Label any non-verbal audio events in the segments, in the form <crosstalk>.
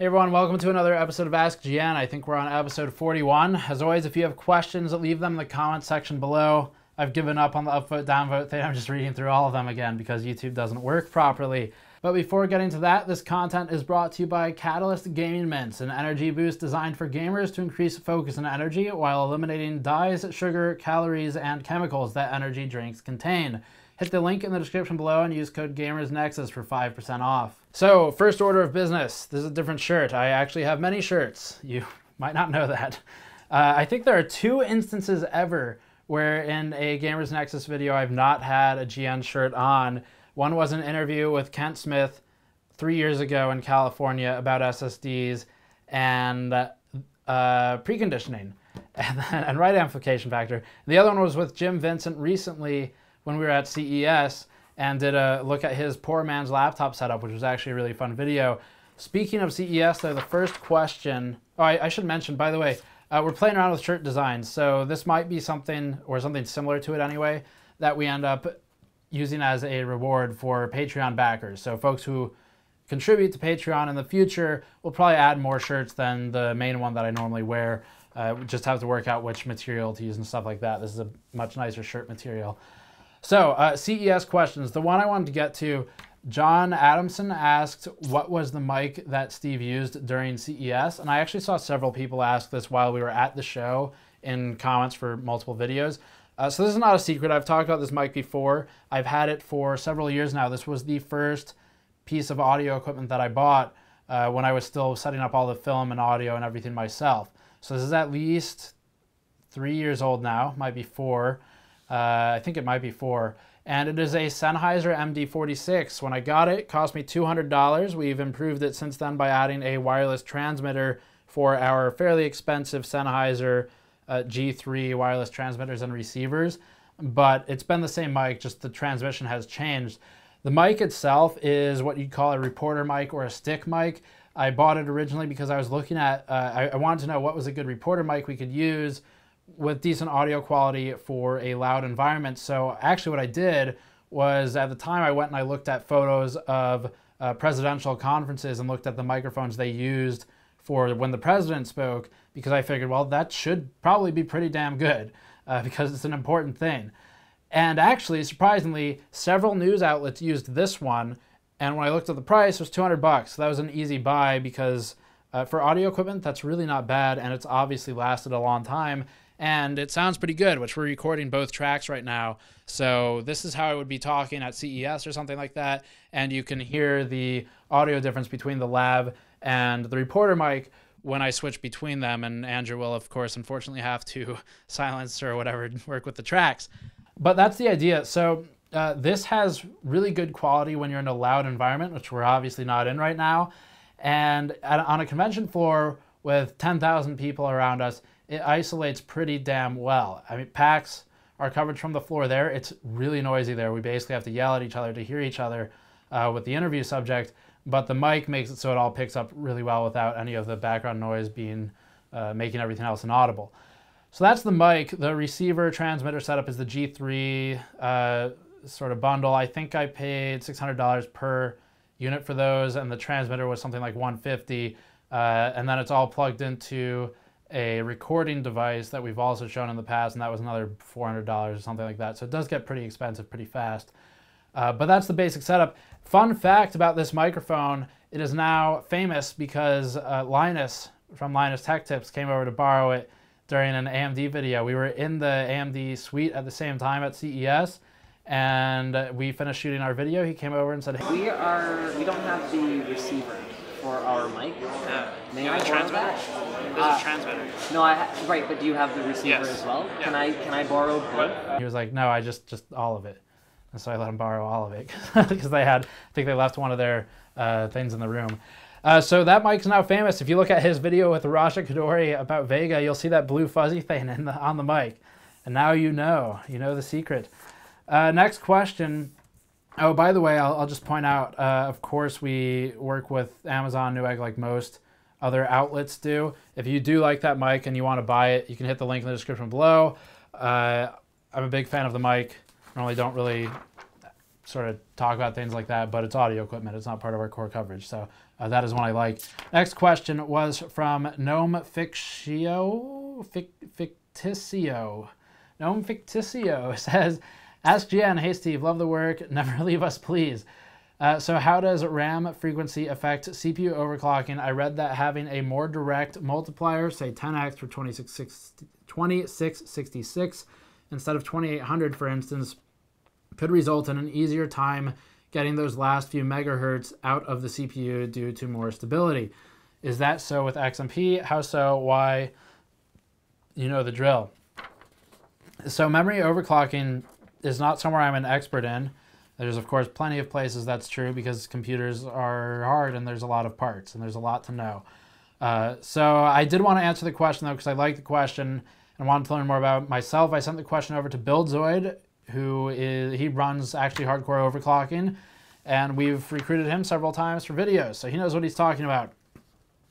Hey everyone, welcome to another episode of Ask GN. I think we're on episode 41. As always, if you have questions, leave them in the comment section below. I've given up on the upvote, downvote thing. I'm just reading through all of them again because YouTube doesn't work properly. But before getting to that, this content is brought to you by Catalyst Gaming Mints, an energy boost designed for gamers to increase focus and energy while eliminating dyes, sugar, calories, and chemicals that energy drinks contain. Hit the link in the description below and use code GamersNexus for 5% off. So, first order of business. This is a different shirt. I actually have many shirts. You <laughs> might not know that. Uh, I think there are two instances ever where in a Gamers Nexus video I've not had a GN shirt on. One was an interview with Kent Smith three years ago in California about SSDs and uh, preconditioning <laughs> and, and write amplification factor. The other one was with Jim Vincent recently when we were at CES and did a look at his poor man's laptop setup, which was actually a really fun video. Speaking of CES, though, the first question, oh, I, I should mention, by the way, uh, we're playing around with shirt designs, so this might be something, or something similar to it anyway, that we end up using as a reward for Patreon backers. So folks who contribute to Patreon in the future will probably add more shirts than the main one that I normally wear. Uh, just have to work out which material to use and stuff like that. This is a much nicer shirt material. So, uh, CES questions. The one I wanted to get to, John Adamson asked, what was the mic that Steve used during CES? And I actually saw several people ask this while we were at the show in comments for multiple videos. Uh, so this is not a secret. I've talked about this mic before. I've had it for several years now. This was the first piece of audio equipment that I bought uh, when I was still setting up all the film and audio and everything myself. So this is at least three years old now, might be four. Uh, I think it might be four. And it is a Sennheiser MD46. When I got it, it cost me $200. We've improved it since then by adding a wireless transmitter for our fairly expensive Sennheiser uh, G3 wireless transmitters and receivers. But it's been the same mic, just the transmission has changed. The mic itself is what you'd call a reporter mic or a stick mic. I bought it originally because I was looking at, uh, I, I wanted to know what was a good reporter mic we could use with decent audio quality for a loud environment. So actually what I did was at the time I went and I looked at photos of uh, presidential conferences and looked at the microphones they used for when the president spoke because I figured, well, that should probably be pretty damn good uh, <laughs> because it's an important thing. And actually, surprisingly, several news outlets used this one. And when I looked at the price, it was 200 bucks. So that was an easy buy because uh, for audio equipment, that's really not bad. And it's obviously lasted a long time and it sounds pretty good, which we're recording both tracks right now. So this is how I would be talking at CES or something like that, and you can hear the audio difference between the lav and the reporter mic when I switch between them, and Andrew will, of course, unfortunately have to <laughs> silence or whatever, <laughs> work with the tracks. But that's the idea. So uh, this has really good quality when you're in a loud environment, which we're obviously not in right now. And at, on a convention floor with 10,000 people around us, it isolates pretty damn well. I mean, PAX, our coverage from the floor there, it's really noisy there. We basically have to yell at each other to hear each other uh, with the interview subject, but the mic makes it so it all picks up really well without any of the background noise being uh, making everything else inaudible. So that's the mic. The receiver transmitter setup is the G3 uh, sort of bundle. I think I paid $600 per unit for those, and the transmitter was something like 150. Uh, and then it's all plugged into a recording device that we've also shown in the past, and that was another $400 or something like that. So it does get pretty expensive pretty fast. Uh, but that's the basic setup. Fun fact about this microphone, it is now famous because uh, Linus from Linus Tech Tips came over to borrow it during an AMD video. We were in the AMD suite at the same time at CES, and we finished shooting our video. He came over and said, "We are. We don't have the receiver for our mic. Yeah. May you I have a borrow transmitter? that? There's Uh, a transmitter. No, I right, but do you have the receiver Yes. as well? Yeah. Can I can I borrow both? He was like, no, I just just all of it. And so I let him borrow all of it <laughs> because they had, I think they left one of their uh, things in the room. Uh, so that mic's now famous. If you look at his video with Raja Koduri about Vega, you'll see that blue fuzzy thing in the, on the mic. And now you know, you know the secret. Uh, next question. Oh, by the way, I'll, I'll just point out, uh, of course, we work with Amazon Newegg like most other outlets do. If you do like that mic and you want to buy it, you can hit the link in the description below. Uh, I'm a big fan of the mic. Normally don't really sort of talk about things like that, but it's audio equipment. It's not part of our core coverage. So uh, that is one I like. Next question was from Gnome Fictio. Fic, Ficticio. Nome Ficticio <laughs> says, Ask GN, hey Steve, love the work. Never <laughs> leave us, please. Uh, so how does RAM frequency affect CPU overclocking? I read that having a more direct multiplier, say 10x for 2666 instead of 2800 for instance, could result in an easier time getting those last few megahertz out of the CPU due to more stability. Is that so with XMP? How so? Why? You know the drill. So memory overclocking is not somewhere I'm an expert in. There's, of course, plenty of places that's true because computers are hard and there's a lot of parts and there's a lot to know. Uh, so I did want to answer the question, though, because I like the question and wanted to learn more about myself. I sent the question over to Buildzoid, who is, he runs actually hardcore overclocking, and we've recruited him several times for videos, so he knows what he's talking about.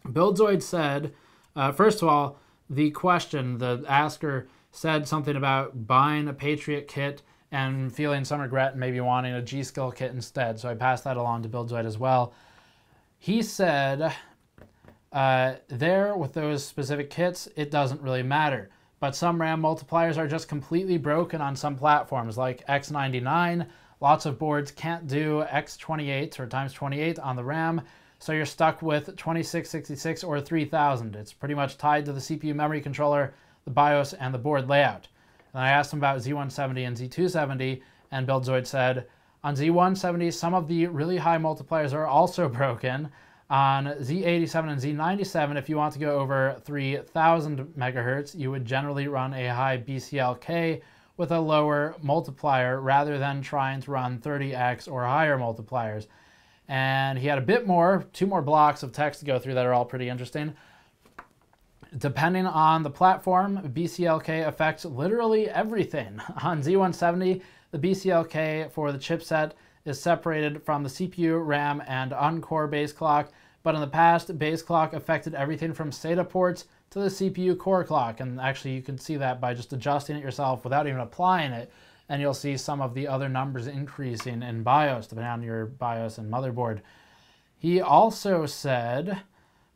Buildzoid said, uh, first of all, the question, the asker said something about buying a Patriot kit and feeling some regret and maybe wanting a G.Skill kit instead. So I passed that along to Buildzoid as well. He said, uh, there with those specific kits, it doesn't really matter. But some RAM multipliers are just completely broken on some platforms like X99. Lots of boards can't do X28 or times 28 on the RAM, so you're stuck with 2666 or 3000. It's pretty much tied to the CPU memory controller, the BIOS, and the board layout. And I asked him about Z170 and Z270, and Buildzoid said, on Z170, some of the really high multipliers are also <laughs> broken. On Z87 and Z97, if you want to go over 3000 megahertz, you would generally run a high BCLK with a lower multiplier rather than trying to run 30x or higher multipliers. And he had a bit more, two more blocks of text to go through that are all pretty interesting. Depending on the platform, BCLK affects literally everything. <laughs> On Z170, the BCLK for the chipset is separated from the CPU, RAM, and on-core base clock, but in the past, base clock affected everything from SATA ports to the CPU core clock, and actually you can see that by just adjusting it yourself without even applying it, and you'll see some of the other numbers increasing in BIOS, depending on your BIOS and motherboard. He also said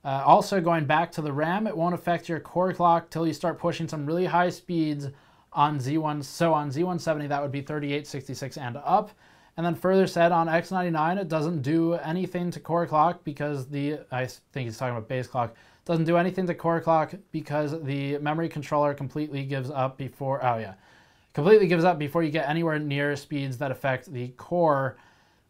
uh, also, going back to the RAM, it won't affect your core clock till you start pushing some really high speeds on Z1. So on Z170, that would be 3866 and up. And then further said on X99, it doesn't do anything to core clock because the, I think he's talking about base clock, doesn't do anything to core clock because the memory controller completely gives up before, oh yeah, completely gives up before you get anywhere near speeds that affect the core.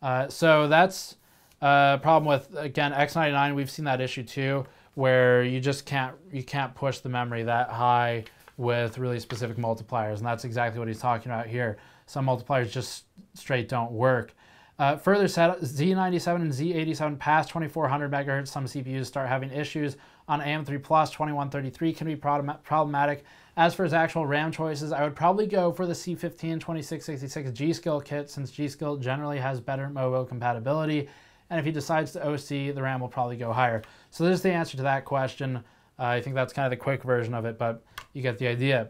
Uh, so that's uh, problem with again X99, we've seen that issue too, where you just can't you can't push the memory that high with really specific multipliers, and that's exactly what he's talking about here. Some multipliers just straight don't work. Uh, further said, Z97 and Z87 past 2400 megahertz, some CPUs start having issues. On AM3 Plus, 2133 can be problematic. As for his actual RAM choices, I would probably go for the C15 2666 G.Skill kit since G.Skill generally has better mobile compatibility and if he decides to OC, the RAM will probably go higher. So there's the answer to that question. Uh, I think that's kind of the quick version of it, but you get the idea.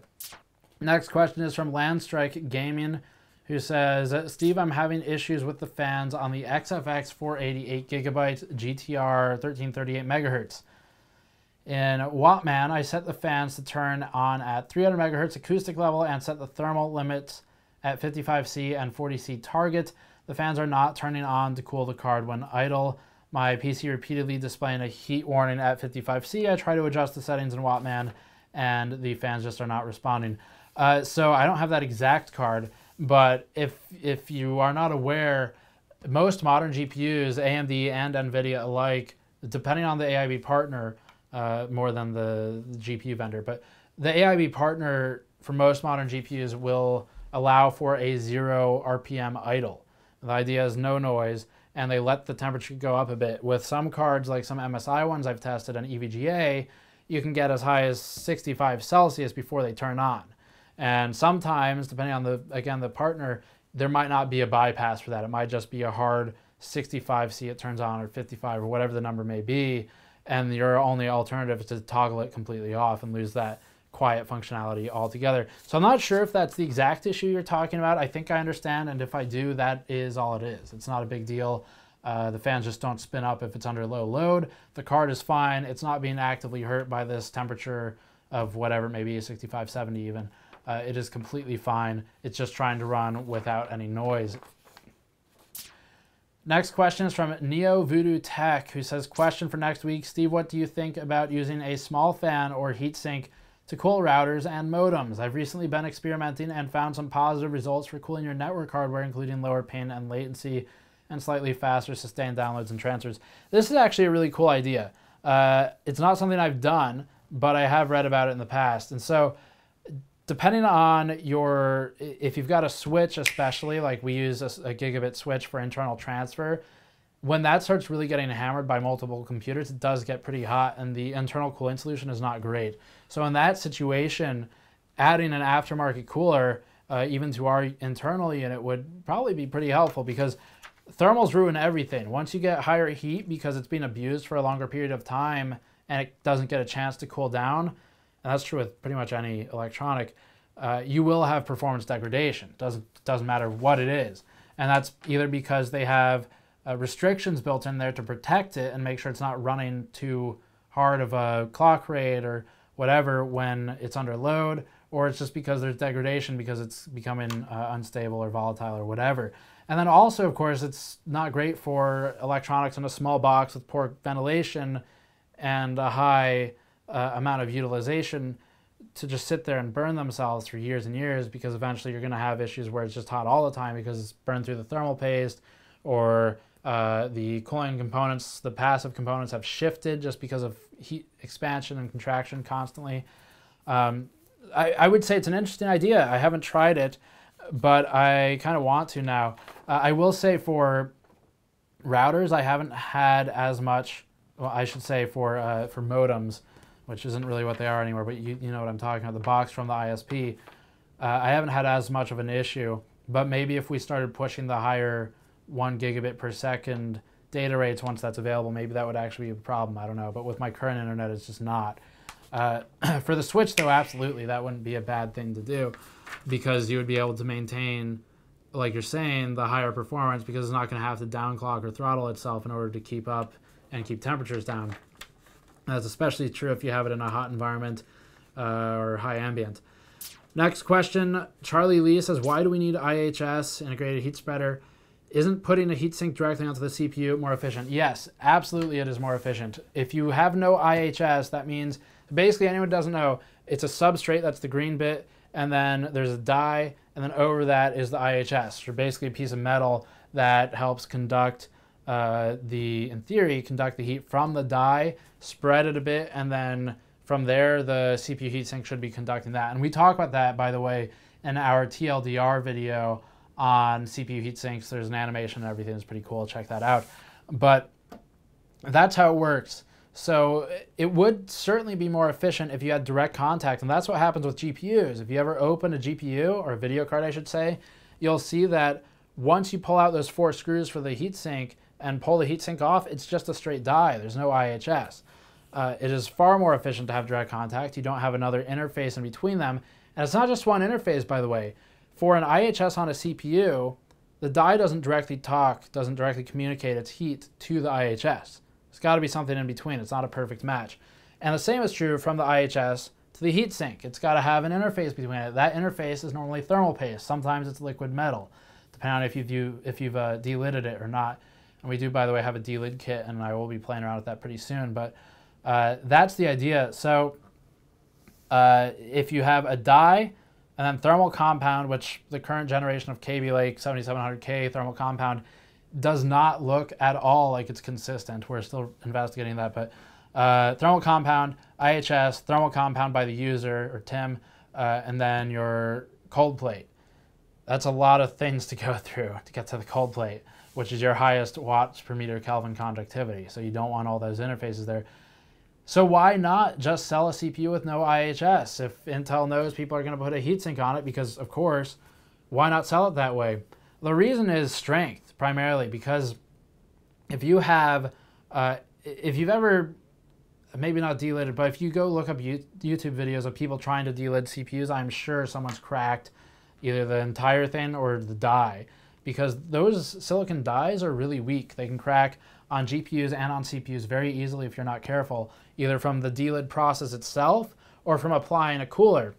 Next question is from LanStrike Gaming, who says, Steve, I'm having issues with the fans on the XFX 488 gigabytes GTR 1338 megahertz. In Wattman, I set the fans to turn on at 300 megahertz acoustic level and set the thermal limits at 55C and 40C target. The fans are not turning on to cool the card when idle. My PC repeatedly displaying a heat warning at 55C. I try to adjust the settings in Wattman and the fans just are not responding. Uh, so I don't have that exact card, but if, if you are not aware, most modern GPUs, AMD and NVIDIA alike, depending on the AIB partner uh, more than the, the GPU vendor, but the AIB partner for most modern GPUs will allow for a zero RPM idle. The idea is no noise, and they let the temperature go up a bit. With some cards, like some MSI ones I've tested on EVGA, you can get as high as 65 Celsius before they turn on. And sometimes, depending on the, again, the partner, there might not be a bypass for that. It might just be a hard 65 C it turns on or 55 or whatever the number may be. And your only alternative is to toggle it completely off and lose that quiet functionality altogether. So I'm not sure if that's the exact issue you're talking about. I think I understand, and if I do, that is all it is. It's not a big deal. Uh, the fans just don't spin up if it's under low load. The card is fine. It's not being actively hurt by this temperature of whatever, maybe 65, 70 even. Uh, it is completely fine. It's just trying to run without any noise. Next question is from Neo Voodoo Tech, who says, Question for next week. Steve, what do you think about using a small fan or heatsink to cool routers and modems? I've recently been experimenting and found some positive results for cooling your network hardware, including lower ping and latency and slightly faster sustained downloads and transfers. This is actually a really cool idea. Uh, it's not something I've done, but I have read about it in the past. And so, depending on your, if you've got a switch, especially like we use a, a gigabit switch for internal transfer, when that starts really getting hammered by multiple computers, it does get pretty hot, and the internal cooling solution is not great. So, in that situation, adding an aftermarket cooler, uh, even to our internal unit, would probably be pretty helpful because thermals ruin everything. Once you get higher heat because it's being abused for a longer period of time and it doesn't get a chance to cool down, and that's true with pretty much any electronic, uh, you will have performance degradation. Doesn't doesn't matter what it is, and that's either because they have uh, restrictions built in there to protect it and make sure it's not running too hard of a clock rate or whatever when it's under load, or it's just because there's degradation because it's becoming uh, unstable or volatile or whatever. And then also, of course, it's not great for electronics in a small box with poor ventilation and a high uh, amount of utilization to just sit there and burn themselves for years and years because eventually you're going to have issues where it's just hot all the time because it's burned through the thermal paste or uh, the cooling components, the passive components have shifted just because of heat expansion and contraction constantly. Um, I, I, would say it's an interesting idea. I haven't tried it, but I kind of want to now. Uh, I will say for routers, I haven't had as much. Well, I should say for uh, for modems, which isn't really what they are anymore, but you, you know what I'm talking about. The box from the ISP, uh, I haven't had as much of an issue. But maybe if we started pushing the higher one gigabit per second data rates once that's available, maybe that would actually be a problem. I don't know. But with my current internet, it's just not. Uh, <clears throat> for the Switch, though, absolutely, that wouldn't be a bad thing to do because you would be able to maintain, like you're saying, the higher performance because it's not going to have to downclock or throttle itself in order to keep up and keep temperatures down. That's especially true if you have it in a hot environment uh, or high ambient. Next question Charlie Lee says, Why do we need IHS, integrated heat spreader? Isn't putting a heatsink directly onto the CPU more efficient? Yes, absolutely, it is more efficient. If you have no IHS, that means basically anyone doesn't know, it's a substrate, that's the green bit, and then there's a die, and then over that is the IHS, or basically a piece of metal that helps conduct uh, the, in theory, conduct the heat from the die, spread it a bit, and then from there the CPU heatsink should be conducting that. And we talk about that, by the way, in our TLDR video on CPU heatsinks. There's an animation and everything. It's pretty cool. Check that out. But that's how it works. So it would certainly be more efficient if you had direct contact, and that's what happens with GPUs. If you ever open a GPU, or a video card I should say, you'll see that once you pull out those four screws for the heatsink and pull the heatsink off, it's just a straight die. There's no IHS. Uh, it is far more efficient to have direct contact. You don't have another interface in between them. And it's not just one interface, by the way. For an IHS on a CPU, the die doesn't directly talk, doesn't directly communicate its heat to the IHS. There's got to be something in between. It's not a perfect match. And the same is true from the IHS to the heatsink. It's got to have an interface between it. That interface is normally thermal paste. Sometimes it's liquid metal, depending on if you've, if you've uh, delidded it or not. And we do, by the way, have a delid kit, and I will be playing around with that pretty soon. But uh, that's the idea. So uh, if you have a die and then thermal compound, which the current generation of Kaby Lake 7700K thermal compound does not look at all like it's consistent. We're still investigating that, but uh, thermal compound, IHS, thermal compound by the user or TIM, uh, and then your cold plate. That's a lot of things to go <laughs> through to get to the cold plate, which is your highest watts per meter Kelvin conductivity. So you don't want all those interfaces there. So why not just sell a CPU with no IHS? If Intel knows people are going to put a heatsink on it, because of course, why not sell it that way? The reason is strength primarily because if you have, uh, if you've ever, maybe not delid, but if you go look up YouTube videos of people trying to delid CPUs, I'm sure someone's cracked either the entire thing or the die because those silicon dies are really weak. They can crack on GPUs and on CPUs very easily if you're not careful, either from the delid process itself or from applying a cooler.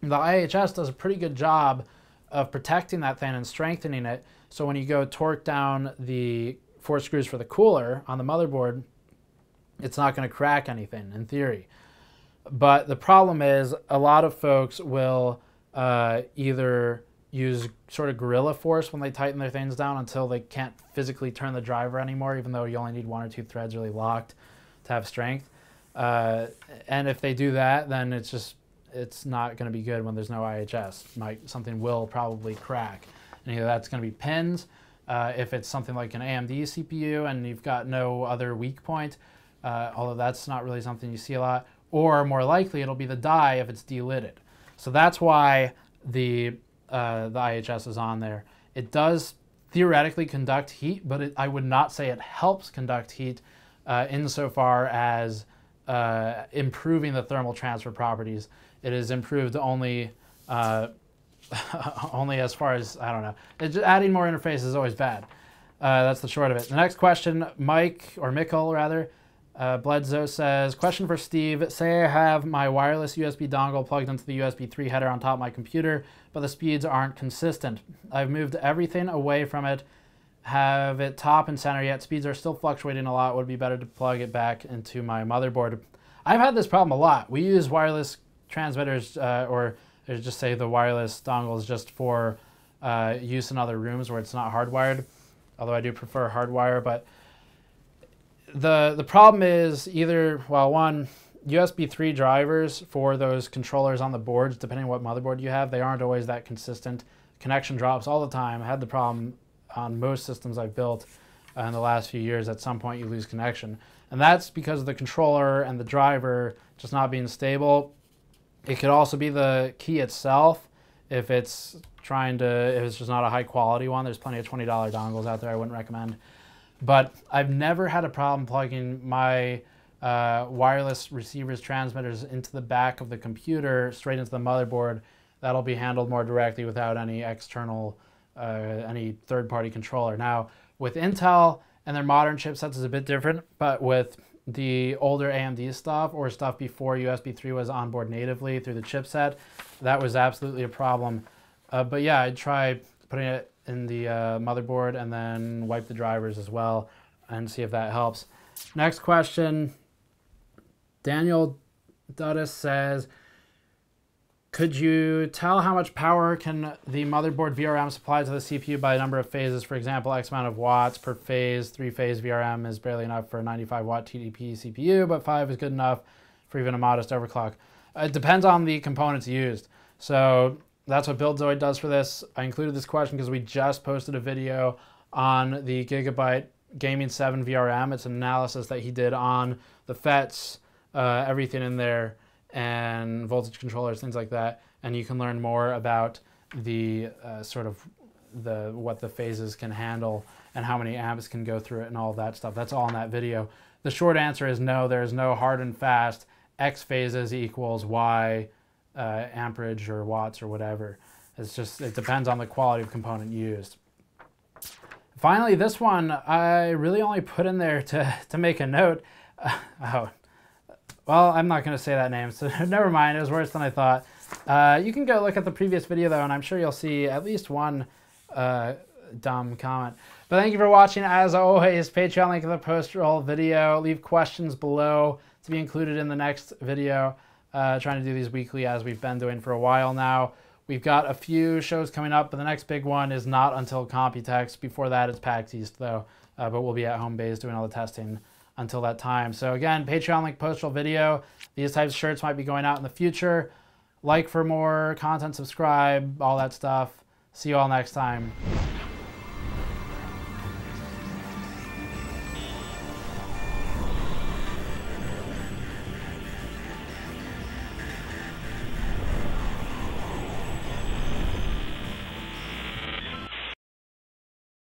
The IHS does a pretty good job of protecting that thing and strengthening it. So when you go torque down the four screws for the cooler on the motherboard, it's not going to crack anything in theory. But the problem is a lot of folks will uh, either use sort of gorilla force when they tighten their things down until they can't physically turn the driver anymore, even though you only need one or two threads really locked to have strength. Uh, and if they do that, then it's just it's not going to be good when there's no IHS. Might something will probably crack, and either that's going to be pins. Uh, if it's something like an AMD CPU and you've got no other weak point, uh, although that's not really something you see a lot, or more likely it'll be the die if it's delided. So that's why the uh, the IHS is on there. It does theoretically conduct heat, but it, I would not say it helps conduct heat uh, insofar as uh, improving the thermal transfer properties. It is improved only uh, <laughs> only as far as I don't know. Just, adding more interface is always bad. Uh, that's the short of it. The next question, Mike or Mikkel rather, uh, Bledsoe says, question for Steve. Say I have my wireless USB dongle plugged into the USB 3 header on top of my computer, but the speeds aren't consistent. I've moved everything away from it, have it top and center, yet speeds are still fluctuating a lot. Would be better to plug it back into my motherboard. I've had this problem a lot. We use wireless transmitters, uh, or just say the wireless dongles, just for uh, use in other rooms where it's not hardwired, although I do prefer hardwire, but the the problem is either well one USB 3 drivers for those controllers on the boards, depending on what motherboard you have, they aren't always that consistent. Connection drops all the time. I had the problem on most systems I've built uh, in the last few years. At some point, you lose connection. And that's because of the controller and the driver just not being stable. It could also be the key itself. If it's trying to, if it's just not a high quality one, there's plenty of $20 dongles out there I wouldn't recommend. But I've never had a problem plugging my uh, wireless receivers, transmitters into the back of the computer, straight into the motherboard. That'll be handled more directly without any external, uh, any third-party controller. Now, with Intel and their modern chipsets is a bit different, but with the older AMD stuff or stuff before USB 3 was onboard natively through the chipset, that was absolutely a problem. Uh, but yeah, I'd try putting it in the uh, motherboard and then wipe the drivers as well and see if that helps. Next question. Daniel Dudis says, could you tell how much power can the motherboard VRM supply to the CPU by a number of phases? For example, X amount of watts per phase. Three-phase VRM is barely enough for a 95-watt TDP CPU, but five is good enough for even a modest overclock. It depends on the components used. So that's what BuildZoid does for this. I included this question because we just posted a video on the Gigabyte Gaming 7 VRM. It's an analysis that he did on the FETs, uh, everything in there, and voltage controllers, things like that. And you can learn more about the uh, sort of the what the phases can handle and how many amps can go through it and all that stuff. That's all in that video. The short answer is no, there's no hard and fast X phases equals Y uh, amperage or watts or whatever. It's just, it depends on the quality of component used. Finally, this one, I really only put in there to, <laughs> to make a note. Uh, <laughs> oh, well, I'm not going to say that name, so <laughs> never mind. It was worse than I thought. Uh, you can go look at the previous video, though, and I'm sure you'll see at least one uh, dumb comment. But thank you for watching. As always, Patreon link in the post roll video. Leave questions below to be included in the next video uh, trying to do these weekly as we've been doing for a while now. We've got a few shows coming up, but the next big one is not until Computex. Before that, it's PAX East, though, uh, but we'll be at home base doing all the testing until that time. So again, Patreon link postal video. These types of shirts might be going out in the future. Like for more content, subscribe, all that stuff. See you all next time.